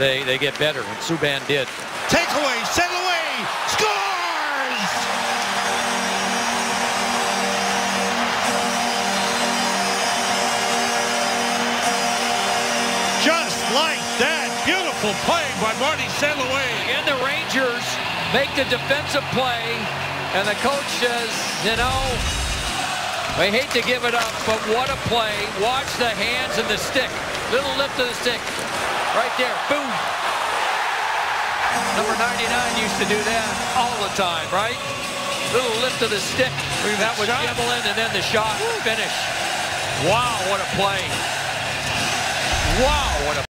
they, they get better, and Subban did. Takeaway, send away, scores! Just like that, beautiful play by Marty. And the Rangers make the defensive play, and the coach says, you know, we hate to give it up, but what a play. Watch the hands and the stick. Little lift of the stick. Right there. Boom. Number 99 used to do that all the time, right? Little lift of the stick. That was Emelin, and then the shot, finish. Wow, what a play. Wow, what a